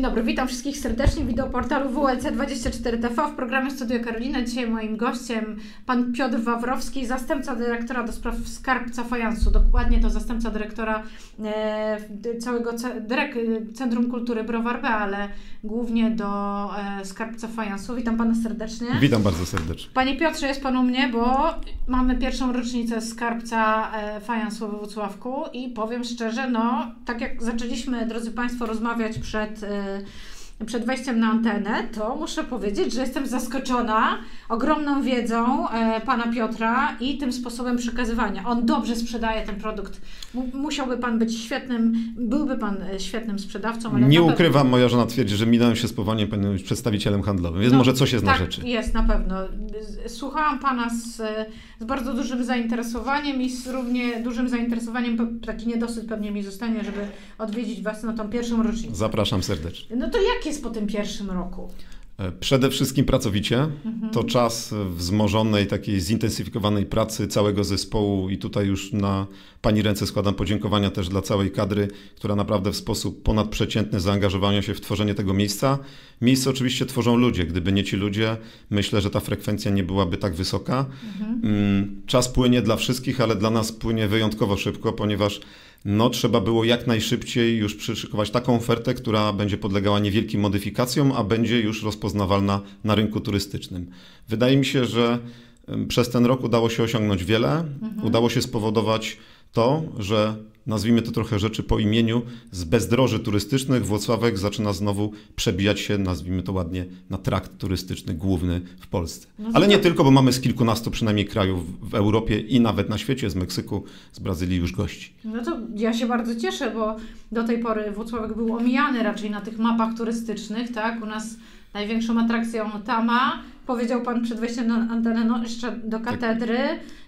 Dzień dobry, witam wszystkich serdecznie. Wideo portalu WLC24TV w programie Studio Karolina. Dzisiaj moim gościem pan Piotr Wawrowski, zastępca dyrektora do spraw skarbca fajansu. Dokładnie to zastępca dyrektora e, całego dyrek, Centrum Kultury Browar B, ale głównie do e, skarbca fajansu. Witam pana serdecznie. Witam bardzo serdecznie. Panie Piotrze, jest pan u mnie, bo mamy pierwszą rocznicę skarbca e, fajansu we Włocławku i powiem szczerze, no tak jak zaczęliśmy, drodzy Państwo, rozmawiać przed äh, przed wejściem na antenę, to muszę powiedzieć, że jestem zaskoczona ogromną wiedzą e, pana Piotra i tym sposobem przekazywania. On dobrze sprzedaje ten produkt. musiałby pan być świetnym, byłby pan e, świetnym sprzedawcą. Ale Nie ukrywam, moja żona twierdzi, że minąłem się z powołaniem być przedstawicielem handlowym, więc no, może coś jest tak, na rzeczy. jest, na pewno. Słuchałam pana z, z bardzo dużym zainteresowaniem i z równie dużym zainteresowaniem, taki niedosyt pewnie mi zostanie, żeby odwiedzić was na tą pierwszą rocznicę. Zapraszam serdecznie. No to jakie jest po tym pierwszym roku? E, przede wszystkim pracowicie. Mhm. To czas wzmożonej, takiej zintensyfikowanej pracy całego zespołu i tutaj już na Pani ręce składam podziękowania też dla całej kadry, która naprawdę w sposób ponadprzeciętny zaangażowała się w tworzenie tego miejsca. Miejsce oczywiście tworzą ludzie. Gdyby nie ci ludzie, myślę, że ta frekwencja nie byłaby tak wysoka. Mhm. Mm, czas płynie dla wszystkich, ale dla nas płynie wyjątkowo szybko, ponieważ no, trzeba było jak najszybciej już przyszykować taką ofertę, która będzie podlegała niewielkim modyfikacjom, a będzie już rozpoznawalna na rynku turystycznym. Wydaje mi się, że przez ten rok udało się osiągnąć wiele. Mhm. Udało się spowodować to, że nazwijmy to trochę rzeczy po imieniu, z bezdroży turystycznych Włocławek zaczyna znowu przebijać się, nazwijmy to ładnie, na trakt turystyczny główny w Polsce. No Ale nie tylko, bo mamy z kilkunastu przynajmniej krajów w Europie i nawet na świecie, z Meksyku, z Brazylii już gości. No to ja się bardzo cieszę, bo do tej pory Włocławek był omijany raczej na tych mapach turystycznych, tak? U nas największą atrakcją Tama, powiedział Pan przed wejściem na antenę, no jeszcze do tak. katedry.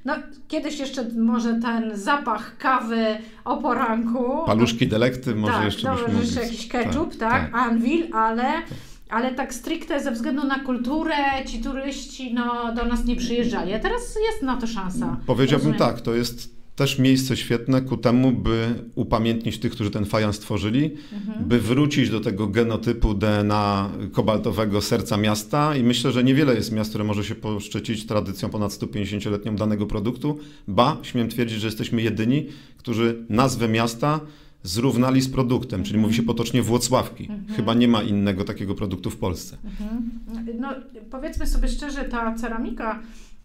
No kiedyś jeszcze może ten zapach kawy o poranku. Paluszki delekty może tak, jeszcze byśmy jeszcze jakiś ketchup, tak, tak, tak. Anvil, ale... Tak. Ale tak stricte ze względu na kulturę ci turyści no, do nas nie przyjeżdżali. A teraz jest na to szansa. Powiedziałbym Rozumiem. tak, to jest też miejsce świetne ku temu, by upamiętnić tych, którzy ten fajans tworzyli, mhm. by wrócić do tego genotypu DNA kobaltowego serca miasta i myślę, że niewiele jest miast, które może się poszczycić tradycją ponad 150-letnią danego produktu, ba, śmiem twierdzić, że jesteśmy jedyni, którzy nazwę miasta zrównali z produktem, czyli mówi się mhm. potocznie Włocławki. Mhm. Chyba nie ma innego takiego produktu w Polsce. Mhm. No, powiedzmy sobie szczerze, ta ceramika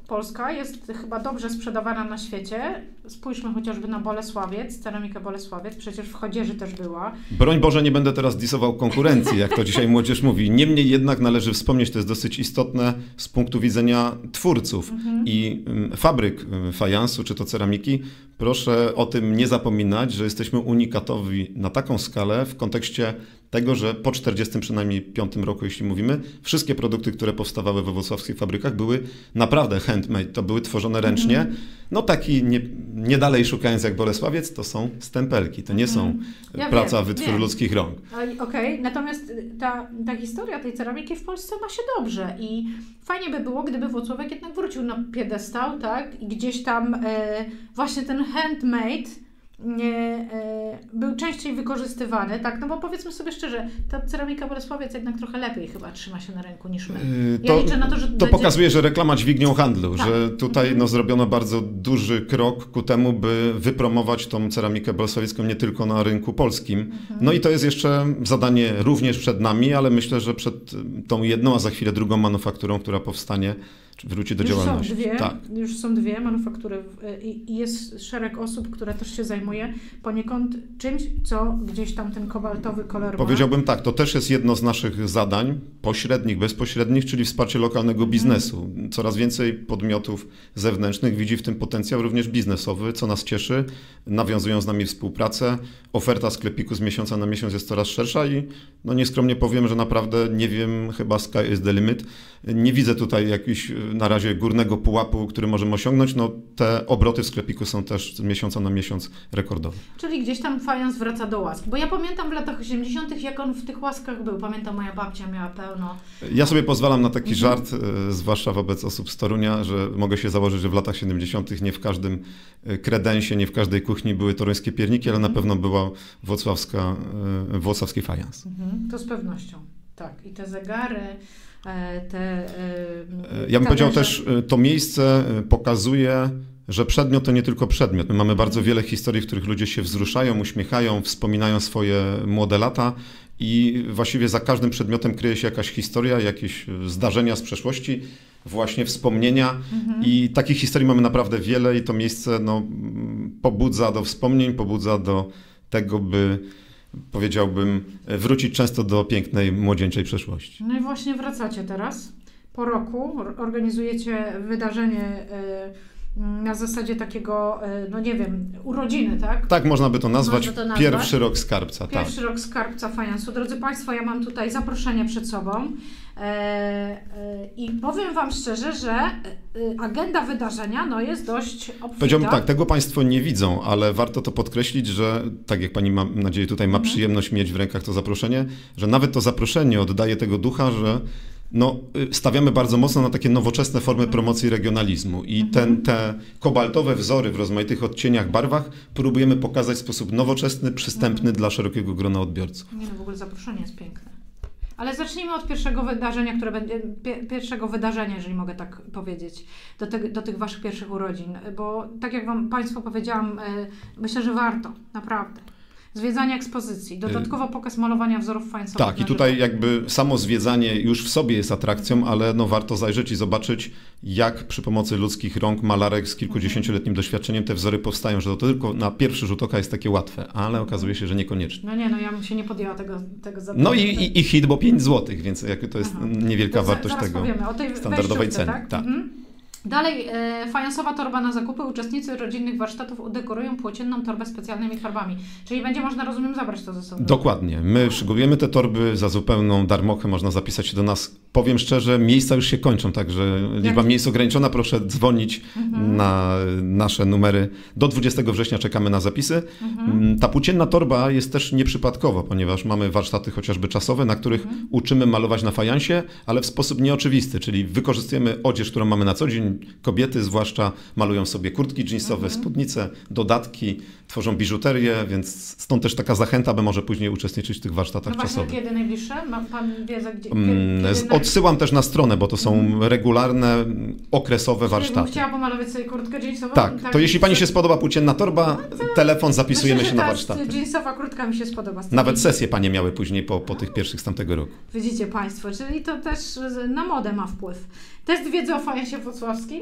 Polska jest chyba dobrze sprzedawana na świecie. Spójrzmy chociażby na Bolesławiec, ceramikę Bolesławiec, przecież w Chodzieży też była. Broń Boże, nie będę teraz disował konkurencji, jak to dzisiaj młodzież mówi. Niemniej jednak należy wspomnieć, to jest dosyć istotne z punktu widzenia twórców mhm. i mm, fabryk y, fajansu czy to ceramiki. Proszę o tym nie zapominać, że jesteśmy unikatowi na taką skalę w kontekście tego, że po 40 przynajmniej 5 roku, jeśli mówimy, wszystkie produkty, które powstawały we włocławskich fabrykach były naprawdę handmade, to były tworzone ręcznie. Mm. No taki nie, nie dalej szukając jak Bolesławiec, to są stempelki, to nie są mm. ja praca wiem, wytwór wiem. ludzkich rąk. Okej, okay. natomiast ta, ta historia tej ceramiki w Polsce ma się dobrze i fajnie by było, gdyby Włocławek jednak wrócił na piedestał, tak? I gdzieś tam e, właśnie ten handmade nie, e, był częściej wykorzystywany, tak? No bo powiedzmy sobie szczerze, ta ceramika Bolesławiec jednak trochę lepiej chyba trzyma się na rynku niż my. Yy, ja to, liczę na to, że to pokazuje, że reklama dźwignią handlu, tak. że tutaj mhm. no, zrobiono bardzo duży krok ku temu, by wypromować tą ceramikę bolesławiecką nie tylko na rynku polskim. Mhm. No i to jest jeszcze zadanie również przed nami, ale myślę, że przed tą jedną, a za chwilę drugą manufakturą, która powstanie wróci do już działalności. Są dwie, tak. Już są dwie manufaktury i jest szereg osób, które też się zajmuje poniekąd czymś, co gdzieś tam ten kobaltowy kolor Powiedziałbym tak, to też jest jedno z naszych zadań, pośrednich, bezpośrednich, czyli wsparcie lokalnego mhm. biznesu. Coraz więcej podmiotów zewnętrznych widzi w tym potencjał również biznesowy, co nas cieszy. Nawiązują z nami współpracę. Oferta sklepiku z miesiąca na miesiąc jest coraz szersza i no nieskromnie powiem, że naprawdę nie wiem, chyba sky is the limit. Nie widzę tutaj jakichś na razie górnego pułapu, który możemy osiągnąć, no te obroty w sklepiku są też z miesiąca na miesiąc rekordowe. Czyli gdzieś tam fajans wraca do łask. Bo ja pamiętam w latach 80., jak on w tych łaskach był. Pamiętam, moja babcia miała pełno. Ja sobie pozwalam na taki żart, e, zwłaszcza wobec osób z Torunia, że mogę się założyć, że w latach 70. nie w każdym e, kredensie, nie w każdej kuchni były toruńskie pierniki, ale na pewno była włocławska, e, włocławski fajans. Mhm, to z pewnością. Tak. I te zegary, e, te. e, Ja bym powiedział też, to miejsce pokazuje, że przedmiot to nie tylko przedmiot. My mamy bardzo wiele historii, w których ludzie się wzruszają, uśmiechają, wspominają swoje młode lata i właściwie za każdym przedmiotem kryje się jakaś historia, jakieś zdarzenia z przeszłości, właśnie wspomnienia i takich historii mamy naprawdę wiele i to miejsce no, pobudza do wspomnień, pobudza do tego, by powiedziałbym, wrócić często do pięknej, młodzieńczej przeszłości. No i właśnie wracacie teraz. Po roku or- organizujecie wydarzenie e, na zasadzie takiego, e, no nie wiem, urodziny, tak? Tak można by to nazwać. To nazwać. Pierwszy rok skarbca, tak. Pierwszy rok skarbca fajansu. Drodzy Państwo, ja mam tutaj zaproszenie przed sobą e, e, i powiem Wam szczerze, że agenda wydarzenia no, jest dość obfita. Powiedziałbym tak, tego Państwo nie widzą, ale warto to podkreślić, że tak jak Pani mam nadzieję tutaj ma przyjemność mieć w rękach to zaproszenie, że nawet to zaproszenie oddaje tego ducha, że no, y, stawiamy bardzo mocno na takie nowoczesne formy promocji regionalizmu i ten, te kobaltowe wzory w rozmaitych odcieniach, barwach próbujemy pokazać w sposób nowoczesny, przystępny dla szerokiego grona odbiorców. Nie no, w ogóle zaproszenie jest piękne. Ale zacznijmy od pierwszego wydarzenia, które będzie, pie, pierwszego wydarzenia, jeżeli mogę tak powiedzieć, do, te, do tych Waszych pierwszych urodzin, bo tak jak Wam Państwu powiedziałam, e, myślę, że warto, naprawdę. Zwiedzanie ekspozycji, dodatkowo pokaz malowania wzorów fajansowych. Tak, i tutaj żywo. jakby samo zwiedzanie już w sobie jest atrakcją, ale no warto zajrzeć i zobaczyć, jak przy pomocy ludzkich rąk malarek z kilkudziesięcioletnim doświadczeniem te wzory powstają, że to tylko na pierwszy rzut oka jest takie łatwe, ale okazuje się, że niekoniecznie. No nie, no ja bym się nie podjęła tego, tego zadania. No i, i, i hit, bo 5 zł, więc jakby to jest Aha. niewielka To wartość tego. powiemy o tej standardowej ceny, Tak? tak. Mhm. Dalej, e, fajansowa torba na zakupy. Uczestnicy rodzinnych warsztatów udekorują płócienną torbę specjalnymi farbami. Czyli będzie można, rozumiem, zabrać to ze sobą. Dokładnie. My szykujemy te torby za zupełną darmochę, można zapisać się do nas. Powiem szczerze, miejsca już się kończą, także liczba Jak- miejsc ograniczona. Proszę dzwonić Mhm. na nasze numery. Do 20 września czekamy na zapisy. Mhm. Mm, Ta płócienna torba jest też nieprzypadkowa, ponieważ mamy warsztaty chociażby czasowe, na których Mhm. uczymy malować na fajansie, ale w sposób nieoczywisty, czyli wykorzystujemy odzież, którą mamy na co dzień. Kobiety zwłaszcza malują sobie kurtki jeansowe, Mhm. spódnice, dodatki, tworzą biżuterię, więc stąd też taka zachęta, by może później uczestniczyć w tych warsztatach No właśnie, czasowych. kiedy najbliższe? Ma pan wie, za gdzie? Mm, kiedy, Odsyłam też na stronę, bo to są Mhm. regularne, okresowe warsztaty. chciała pomalować sobie kurtkę jeansową. Tak, to jeśli Pani się spodoba płócienna torba, telefon, zapisujemy Myślę, się na ta warsztaty. jeansowa kurtka mi się spodoba. Nawet sesje Panie miały później po, po tych pierwszych z tamtego roku. Widzicie Państwo, czyli to też na modę ma wpływ. Test wiedzy o fajansie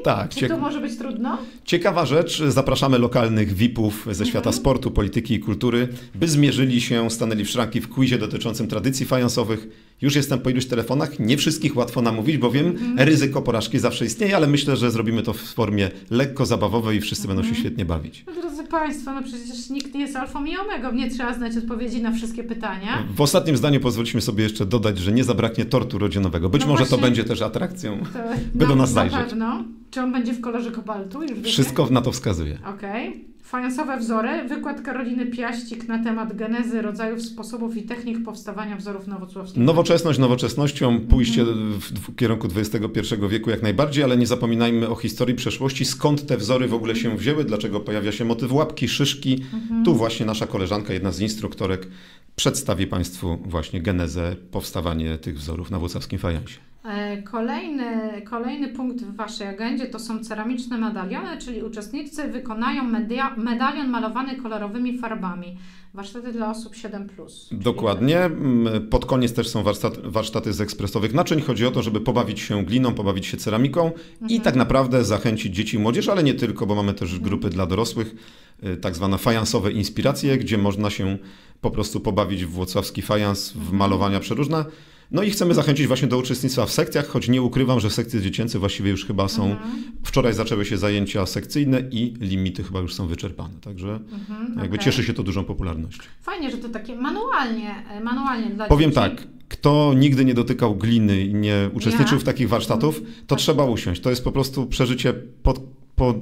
Tak, Czy to może być trudno? Ciekawa rzecz, zapraszamy lokalnych VIP-ów ze świata sportu, polityki i kultury, by zmierzyli się, stanęli w szranki w quizie dotyczącym tradycji fajansowych. Już jestem po iluś telefonach, nie wszystkich łatwo namówić, bowiem ryzyko porażki zawsze istnieje, ale myślę, że zrobimy to w formie lekko zabawowej i wszyscy będą się świetnie bawić. No, drodzy Państwo, no przecież nikt nie jest alfą i omegą, nie trzeba znać odpowiedzi na wszystkie pytania. W ostatnim zdaniu pozwoliśmy sobie jeszcze dodać, że nie zabraknie tortu rodzinowego. Być No może to właśnie. będzie też atrakcją. To By do nas na zajrzeć. pewno. Czy on będzie w kolorze kobaltu? Już wiecie? Wszystko na to wskazuje. Okej. Fajansowe wzory. Wykład Karoliny Piaścik na temat genezy, rodzajów, sposobów i technik powstawania wzorów nowocławskich. Nowoczesność nowoczesnością, pójście w, kierunku XXI wieku jak najbardziej, ale nie zapominajmy o historii przeszłości, skąd te wzory w ogóle się wzięły, dlaczego pojawia się motyw łapki, szyszki. Tu właśnie nasza koleżanka, jedna z instruktorek, przedstawi Państwu właśnie genezę, powstawanie tych wzorów na włocławskim fajansie. E, Kolejny, kolejny punkt w Waszej agendzie to są ceramiczne medaliony, czyli uczestnicy wykonają media, medalion malowany kolorowymi farbami. Warsztaty dla osób 7+. Czyli Dokładnie. Mm, Pod koniec też są warsztat, warsztaty z ekspresowych naczyń. Chodzi o to, żeby pobawić się gliną, pobawić się ceramiką i tak naprawdę zachęcić dzieci i młodzież, ale nie tylko, bo mamy też grupy dla dorosłych, y, tak zwane fajansowe inspiracje, gdzie można się po prostu pobawić w włocławski fajans, w malowania przeróżne. No i chcemy zachęcić właśnie do uczestnictwa w sekcjach, choć nie ukrywam, że sekcje dziecięce właściwie już chyba są. Wczoraj zaczęły się zajęcia sekcyjne i limity chyba już są wyczerpane. Także Mhm, jakby okej. cieszy się to dużą popularnością. Fajnie, że to takie manualnie, e, manualnie dla Powiem dzieci. tak, Kto nigdy nie dotykał gliny i nie uczestniczył w takich warsztatów, to Tak. trzeba usiąść. To jest po prostu przeżycie pod, pod,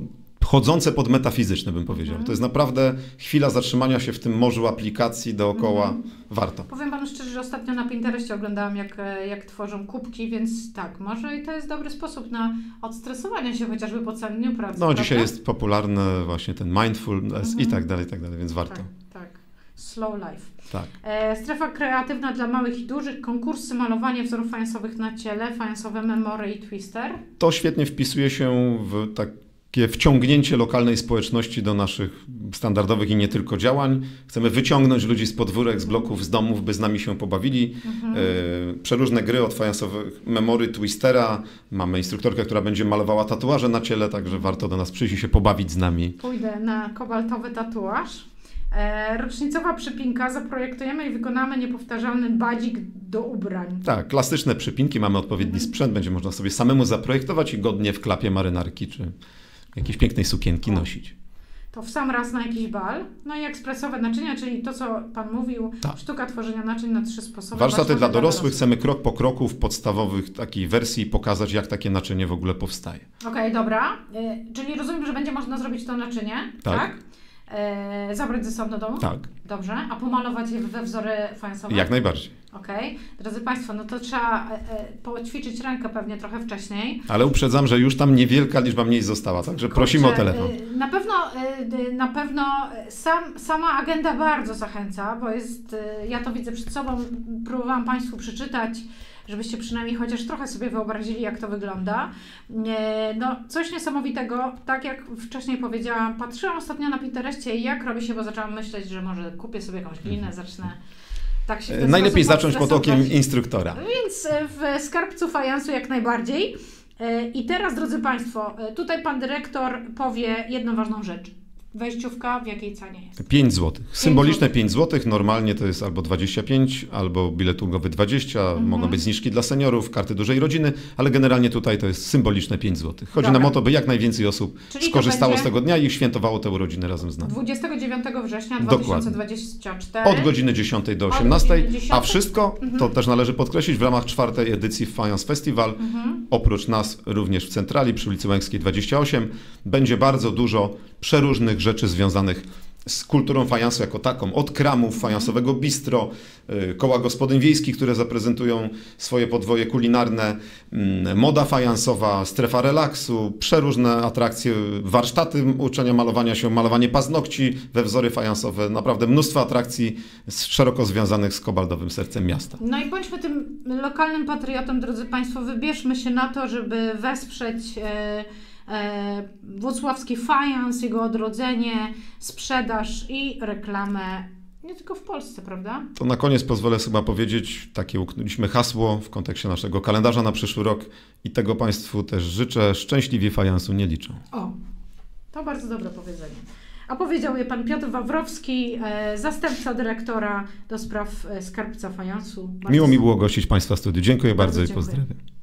chodzące pod metafizyczne, bym powiedział. To jest naprawdę chwila zatrzymania się w tym morzu aplikacji dookoła. Warto. Powiem panu szczerze, że ostatnio na Pinterestie oglądałam, jak, jak tworzą kubki, więc tak, może i to jest dobry sposób na odstresowanie się chociażby po całym dniu pracy. No, dzisiaj prawda? jest popularny właśnie ten mindfulness i Mhm. tak dalej, i tak dalej, więc warto. Tak, tak. Slow life. Tak. E, strefa kreatywna dla małych i dużych, konkursy, malowanie wzorów fajansowych na ciele, fajansowe memory i twister. To świetnie wpisuje się w takie wciągnięcie lokalnej społeczności do naszych standardowych i nie tylko działań. Chcemy wyciągnąć ludzi z podwórek, z bloków, z domów, by z nami się pobawili. Mhm. E, przeróżne gry od fajansowych memory Twistera. Mamy instruktorkę, która będzie malowała tatuaże na ciele, także warto do nas przyjść i się pobawić z nami. Pójdę na kobaltowy tatuaż. E, rocznicowa przypinka. Zaprojektujemy i wykonamy niepowtarzalny badzik do ubrań. Tak, klasyczne przypinki, mamy odpowiedni sprzęt, będzie można sobie samemu zaprojektować i godnie w klapie marynarki czy jakiejś pięknej sukienki nosić. To w sam raz na jakiś bal. No i ekspresowe naczynia, czyli to, co Pan mówił, Tak. sztuka tworzenia naczyń na trzy sposoby. Warsztaty dla dorosłych chcemy krok po kroku w podstawowych takiej wersji pokazać, jak takie naczynie w ogóle powstaje. Okej, dobra. E, czyli rozumiem, że będzie można zrobić to naczynie, tak? Tak. E, zabrać ze sobą do domu? Tak, Dobrze. A pomalować je we wzory fajansowe? jak najbardziej. Okej. Drodzy Państwo, no to trzeba e, e, poćwiczyć rękę pewnie trochę wcześniej. Ale uprzedzam, że już tam niewielka liczba miejsc została, także prosimy o Kurczę, telefon. y, Na pewno, y, na pewno sam, sama agenda bardzo zachęca, bo jest, ja to widzę przed sobą, próbowałam Państwu przeczytać, żebyście przynajmniej chociaż trochę sobie wyobrazili, jak to wygląda. Nie, No, coś niesamowitego, tak jak wcześniej powiedziałam, patrzyłam ostatnio na Pinterestie, jak robi się, bo zaczęłam myśleć, że może kupię sobie jakąś glinę, zacznę tak się Mhm. E, Najlepiej zacząć pod okiem instruktora. Więc e, w skarbcu fajansu jak najbardziej. E, I teraz, drodzy Państwo, e, tutaj Pan Dyrektor powie jedną ważną rzecz. Wejściówka w jakiej cenie jest? 5 zł. Symboliczne 5 zł. Normalnie to jest albo 25, albo bilet ulgowy 20. Mhm. Mogą być zniżki dla seniorów, karty dużej rodziny, ale generalnie tutaj to jest symboliczne 5 zł. Chodzi Dobra. nam o to, by jak najwięcej osób Czyli skorzystało z tego dnia i świętowało te urodziny razem z nami. 29 września Dokładnie. 2024. Od godziny 10 do Od 18, godziny 10. a wszystko, to też należy podkreślić, w ramach czwartej edycji Fajans Festival, Mhm. oprócz nas również w centrali przy ulicy Łęckiej 28, będzie bardzo dużo przeróżnych rzeczy związanych z kulturą fajansu jako taką, od kramów, fajansowego bistro, y, koła gospodyń wiejskich, które zaprezentują swoje podwoje kulinarne, mm, moda fajansowa, strefa relaksu, przeróżne atrakcje, warsztaty uczenia malowania się, malowanie paznokci we wzory fajansowe, naprawdę mnóstwo atrakcji szeroko związanych z kobaldowym sercem miasta. No i bądźmy tym lokalnym patriotą, drodzy Państwo. Wybierzmy się na to, żeby wesprzeć e, włocławski fajans, jego odrodzenie, sprzedaż i reklamę nie tylko w Polsce, prawda? To na koniec pozwolę sobie powiedzieć, takie uknęliśmy hasło w kontekście naszego kalendarza na przyszły rok i tego Państwu też życzę. Szczęśliwie fajansu nie liczą. O, to bardzo dobre powiedzenie. A powiedział je pan Piotr Wawrowski, e, zastępca dyrektora do spraw e, skarbca fajansu. Bardzo Miło mi było gościć Państwa studiu. Dziękuję bardzo, Bardzo i dziękuję. pozdrawiam.